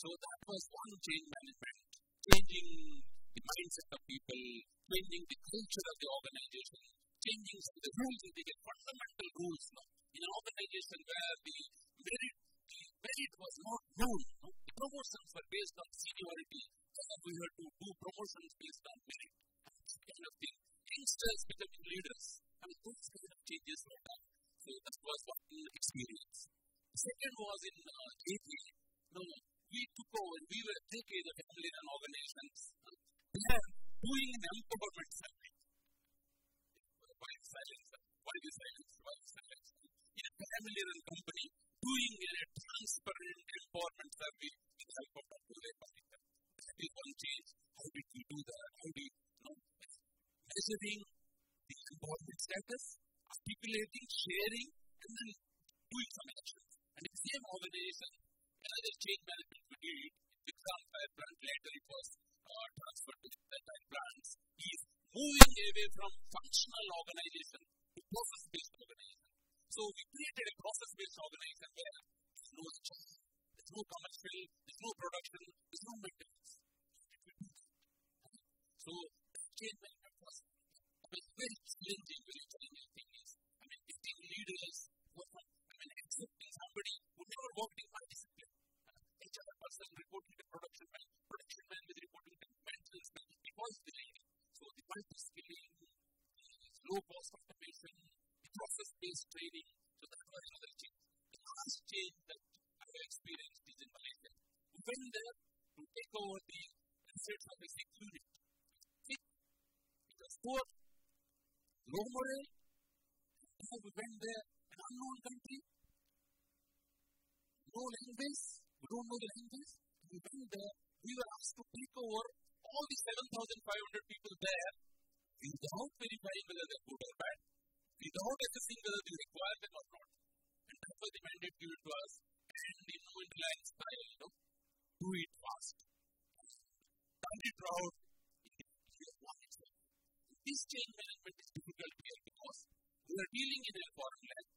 So that was one change management, changing the mindset of people, changing the culture of the organization, changing some of the rules, and they get fundamental rules now. In an organization where the merit, the merit was not known, no? the promotions were based on seniority, and we had to do promotions based on merit, and kind of thing. Youngsters becoming leaders, mean, those kind of changes were done. So that was one experience. The second was in uh, JP. No, we took over, we were taking the run organizations. There, doing an empowerment summit. Why silence? Why is silence? Why is silence? In a family run company, doing a transparent empowerment survey with the help of Dr. Udai Pareek. That is one change. How did we do that? How do you know? Measuring the empowerment status, articulating, sharing, and then doing some actions. And the same organization, another change management we did, Vikram Fire Plant, later it was uh, transferred to Tata Plants, is moving away from functional organization to process-based organization. So we created a process-based organization where there's no HR, there's no commercial, there's no production, there's no maintenance. So change management was, was very challenging, very challenging thing is, I mean, getting leaders who are, I mean, accepting somebody who never worked in my reporting to production man, production man is reporting to maintenance man, because the leading. So the multi-skilling, the uh, low cost automation, the process-based training, so that was another change. The last change that I experienced is in Malaysia. We went there to take over the assets of a security. See, it was poor, low morale, and we went there, an unknown country, no language, we don't know the language. We went there, we were asked to take over all the 7,500 people there without verifying whether they're good or bad, without assessing whether they require them or not. And that's why the mandate given to us, and in no interline style, you know, do it fast. Done it proud. This change management is difficult here because we are dealing in a foreign land.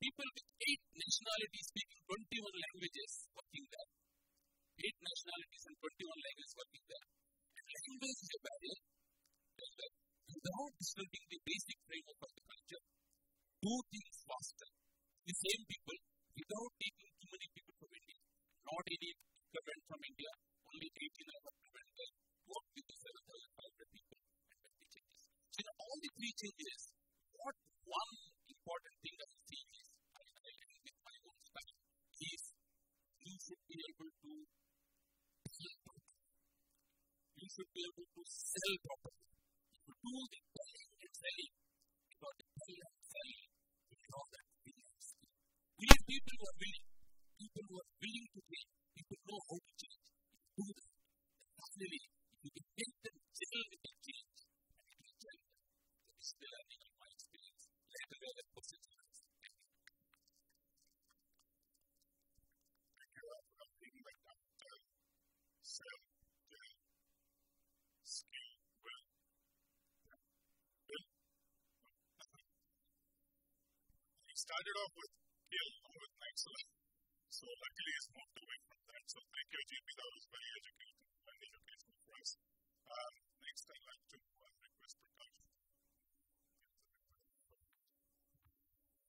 People with eight nationalities speaking 21 languages working there. Eight nationalities and 21 languages working there. And language is a barrier. Without disturbing the basic framework of the culture, do things faster. The same people, without taking too many people from India, not any government from India, only 18 of there, work with the 7,500 people and make the changes. So, in all the three changes, should be able to sell properly. If you do the selling and selling, because the selling and selling, you that need people who are willing, started off with skill, now with excellence. So luckily he's moved away from that. So thank you, JP. That was very educating and educational for us. Um, next, I'd like to uh, request Prakash.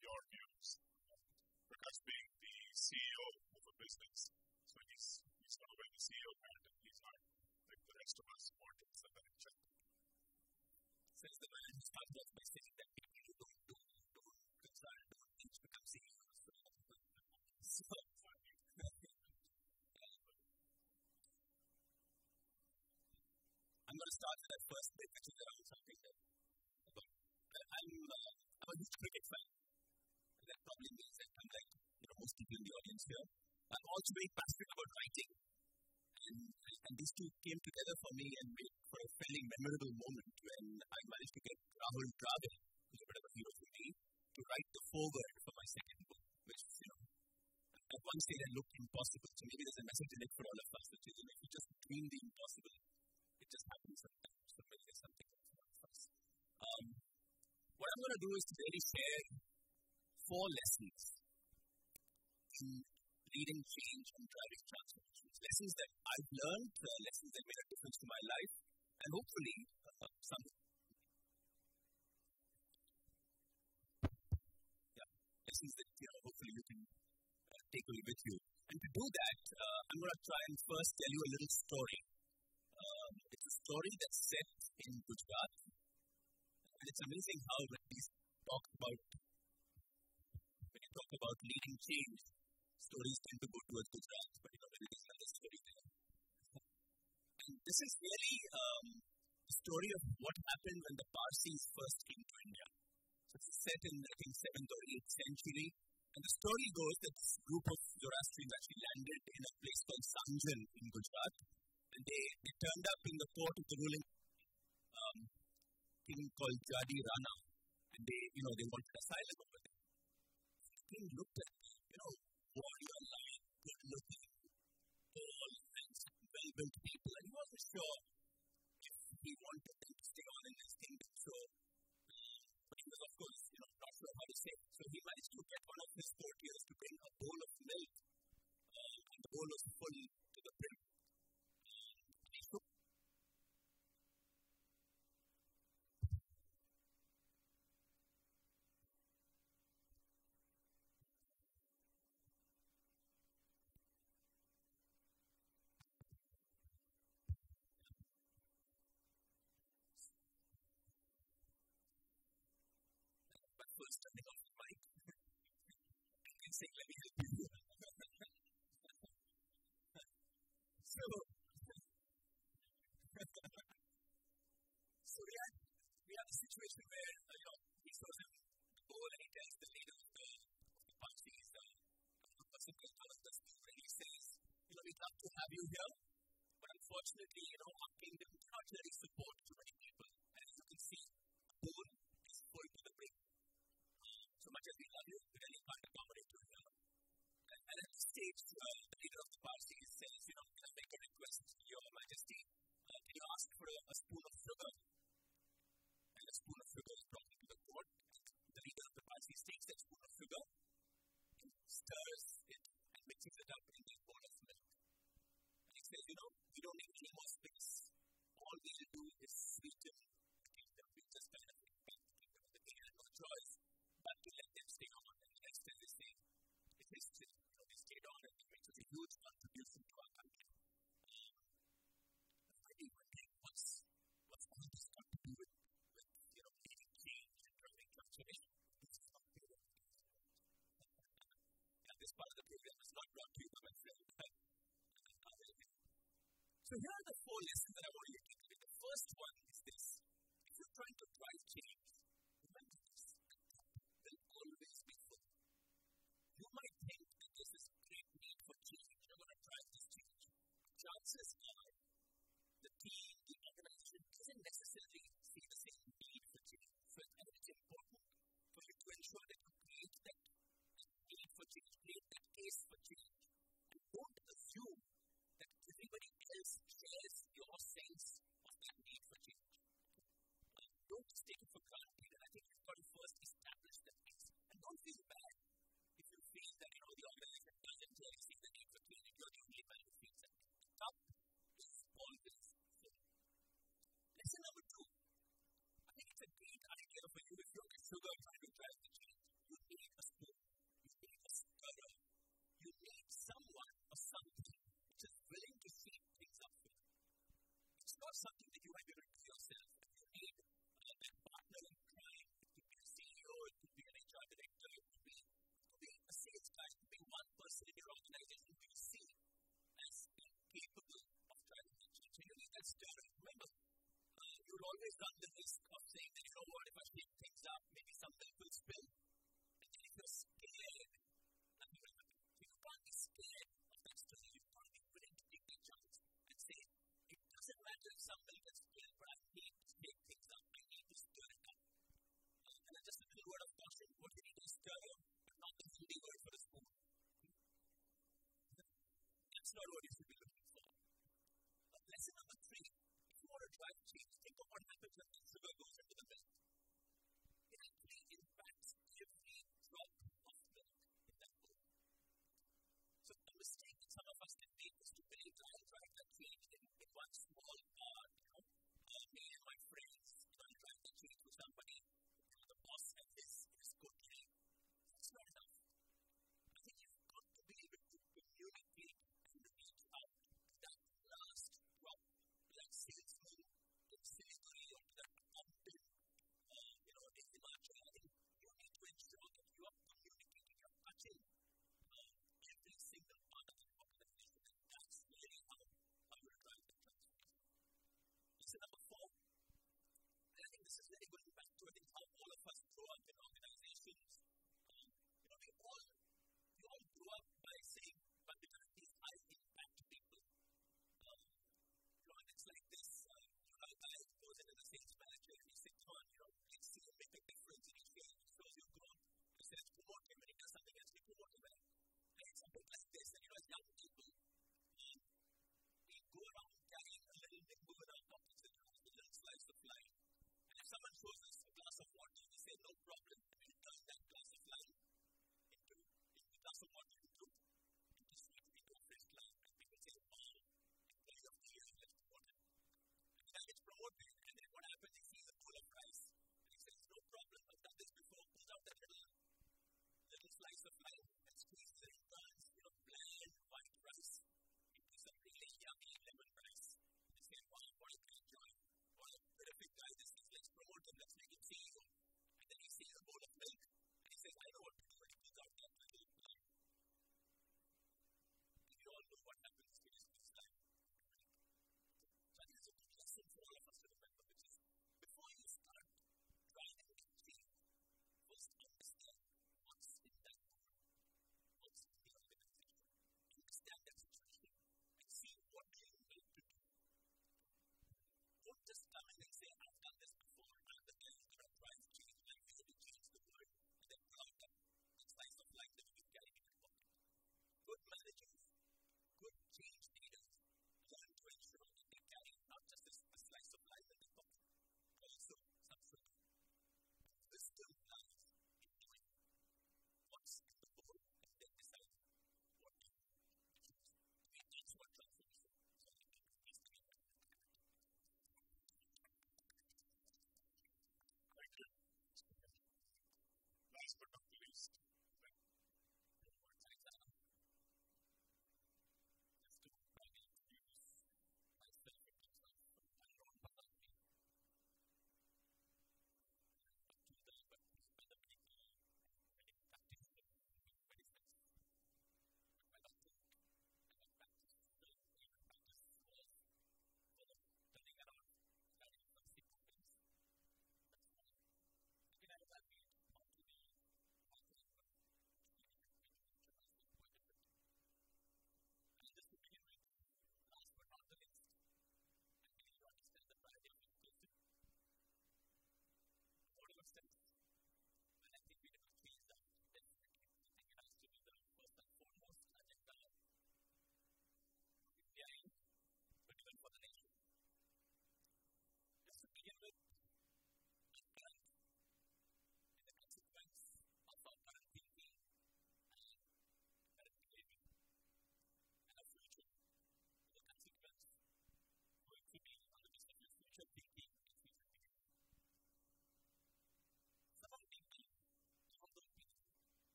Your views. Prakash being the CEO of a business. So he's he's not wearing the CEO and he's not like the rest of us mortals that are in. Since the man started off by saying that people don't do, I'm going to start that first bit, which is around something that I'm, uh, I'm a huge cricket fan. And that probably means that I'm like, you know, most people in the audience here. I'm also very passionate about writing. And, and these two came together for me and made for a fairly memorable moment when I managed to get Rahul Dravid, who's a bit of a hero for me, to write the foreword for my second book, which, you know, at one stage it looked impossible. So maybe there's a message in it for all of us, which is, you know, if you just dream the impossible, it just happens what I'm going to do is to really share four lessons in leading change and driving transformation. lessons that I've learned, uh, lessons that made a difference to my life, and hopefully uh, some. Lessons that you know, hopefully you can uh, take away with you. And to do that, uh, I'm going to try and first tell you a little story. Um, it's a story that's set in Gujarat, it's amazing how when we talk about when you talk about leading change, stories tend to go towards Gujarat, but you know when it is another story there. And this is really um, the story of what happened when the Parsis first came to India. So it's set in I think seventh or eighth century, and the story goes that this group of Zoroastrians actually landed in a place called Sanjan in Gujarat, and they, they turned up in the court of the ruling king called Jadi Rana, and they, you know, they wanted asylum over there. The king looked at, you know, warrior like, good looking, tall, handsome, well built people, and he wasn't sure if he wanted them to stay on in his kingdom. So, um, but he was, of course, you know, not sure how to say. So he managed to get one of his courtiers to bring a bowl of milk, um, and the bowl was full to the brim. Um, and he took the mic. and let me help you. so, so we had, we had a situation where, you know, he shows him the bowl and he tells the leader of the, of the Parsis, uh, a person Thomas Dustin, and he says, you know, we'd love to have you here, but unfortunately, you know, our kingdom cannot really support too many stage, uh, the leader of the party says, you know, can I make a request your majesty? Uh, you ask for a, a spoon of sugar? And a spoon of sugar is brought into the court. The leader of the party takes that spoon of sugar, stirs it, and mixes it up in this bowl of milk. And he says, you know, we don't need any more space. All we'll do is sweeten So here are the four something that you might be able to do yourself. You need uh, that partner in crime. It be a CEO, it could be an HR director, it could be, it could be a sales guy, it could be one person in your organization who you see as capable of driving the change. And you need that stirrer. Remember, uh, you'll always run the risk of saying that, you know what, if I shake things up, maybe some milk will spill. Think Christ.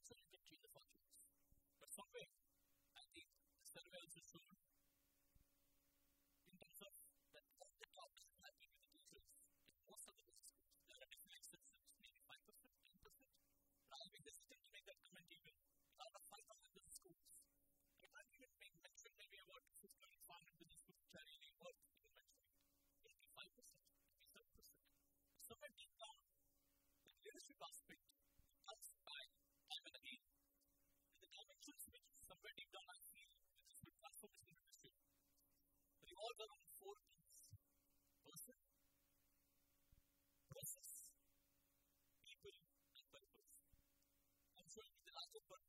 until you get the functions. But somewhere, I think the surveillance is shown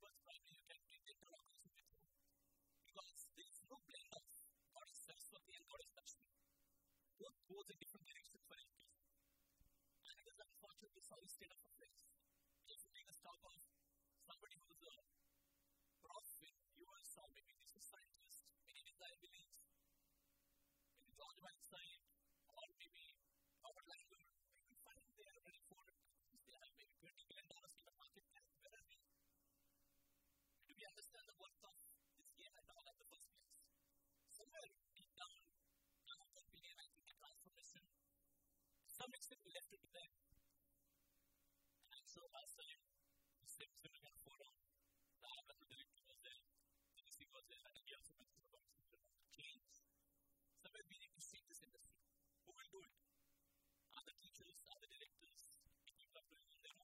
first time you can bring them to a. Because there is no blend of God is Saraswati and God is Lakshmi. Both goes in different directions for education. And it is unfortunately sorry state of affairs. If you take a stop of somebody who is a uh, that actual last time, the same thing got a photo. The other one didn't go there. The DC goes there, and the other one is going to the James. So maybe you can see this industry. Who will do it? Are the teachers, are the directors, people are doing on their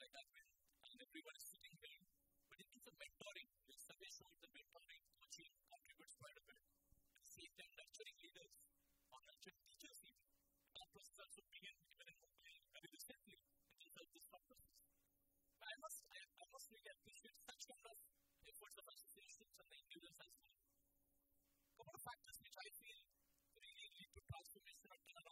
like that when and everyone is sitting here. But in terms of mentoring, the survey shows that mentoring, coaching contributes quite a bit. At the same time, nurturing leaders or nurturing teachers even. That process also began even in Mumbai very recently in terms of this conference. But I must, I, I must really appreciate such kind of efforts of associations and the individuals as well. A couple of factors which I feel really lead to transformation of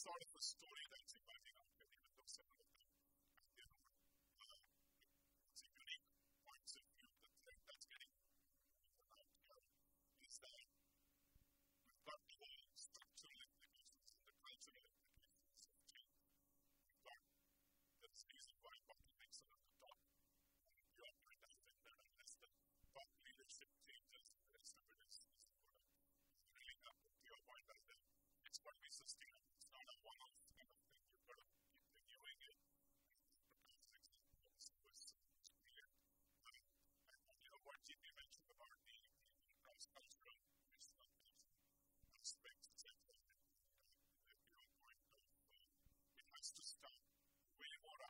started with story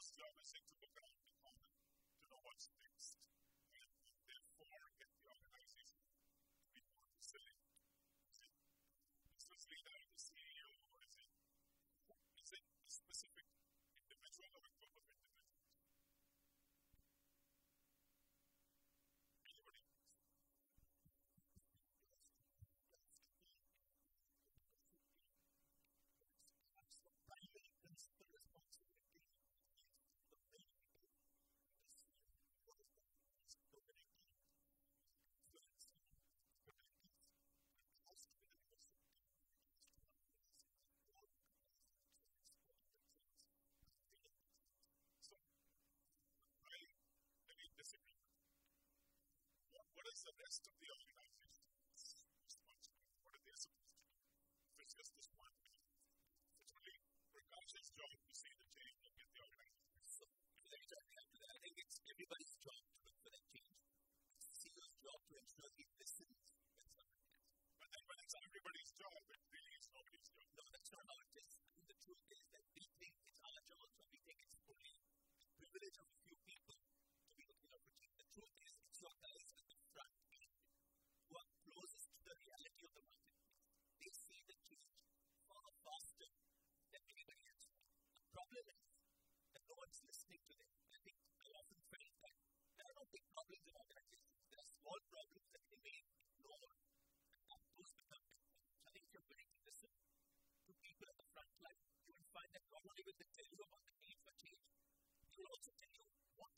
most servicing to look out the moment to know what's next. best of the organization. will to do what